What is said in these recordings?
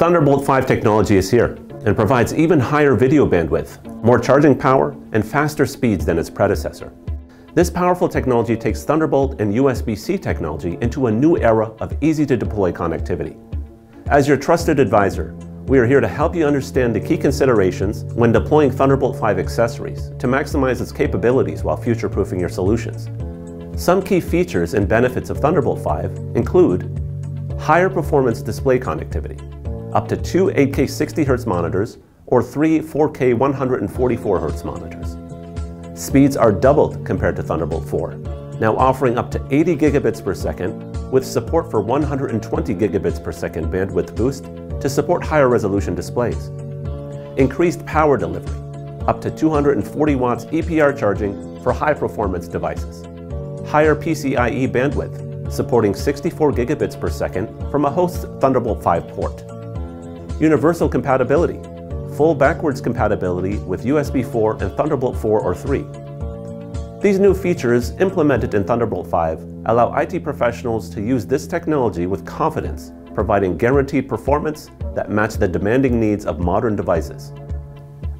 Thunderbolt 5 technology is here and provides even higher video bandwidth, more charging power, and faster speeds than its predecessor. This powerful technology takes Thunderbolt and USB-C technology into a new era of easy-to-deploy connectivity. As your trusted advisor, we are here to help you understand the key considerations when deploying Thunderbolt 5 accessories to maximize its capabilities while future-proofing your solutions. Some key features and benefits of Thunderbolt 5 include higher performance display connectivity, up to two 8K 60Hz monitors or three 4K 144Hz monitors. Speeds are doubled compared to Thunderbolt 4, now offering up to 80 gigabits per second with support for 120 gigabits per second bandwidth boost to support higher resolution displays. Increased power delivery, up to 240 watts EPR charging for high performance devices. Higher PCIe bandwidth, supporting 64 gigabits per second from a host Thunderbolt 5 port universal compatibility, full backwards compatibility with USB 4 and Thunderbolt 4 or 3. These new features implemented in Thunderbolt 5 allow IT professionals to use this technology with confidence, providing guaranteed performance that match the demanding needs of modern devices.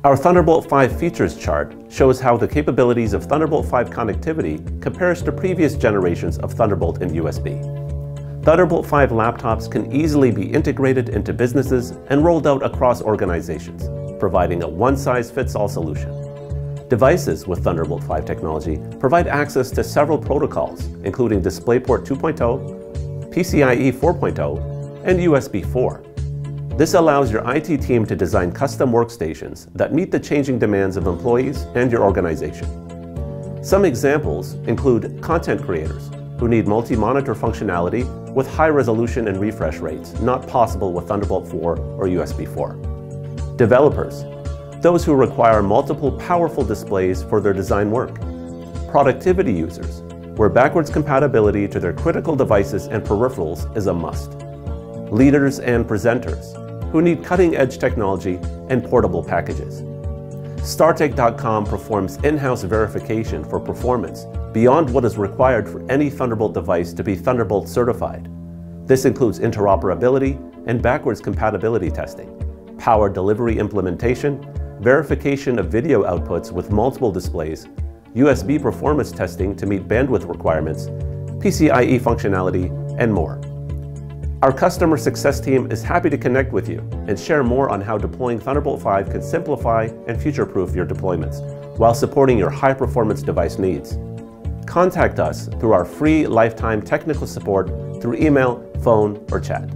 Our Thunderbolt 5 features chart shows how the capabilities of Thunderbolt 5 connectivity compares to previous generations of Thunderbolt and USB. Thunderbolt 5 laptops can easily be integrated into businesses and rolled out across organizations, providing a one-size-fits-all solution. Devices with Thunderbolt 5 technology provide access to several protocols, including DisplayPort 2.0, PCIe 4.0, and USB 4. This allows your IT team to design custom workstations that meet the changing demands of employees and your organization. Some examples include content creators, who need multi-monitor functionality with high resolution and refresh rates, not possible with Thunderbolt 4 or USB 4. Developers, those who require multiple powerful displays for their design work. Productivity users, where backwards compatibility to their critical devices and peripherals is a must. Leaders and presenters, who need cutting-edge technology and portable packages. StarTech.com performs in-house verification for performance beyond what is required for any Thunderbolt device to be Thunderbolt certified. This includes interoperability and backwards compatibility testing, power delivery implementation, verification of video outputs with multiple displays, USB performance testing to meet bandwidth requirements, PCIe functionality, and more. Our customer success team is happy to connect with you and share more on how deploying Thunderbolt 5 can simplify and future-proof your deployments while supporting your high-performance device needs. Contact us through our free lifetime technical support through email, phone, or chat.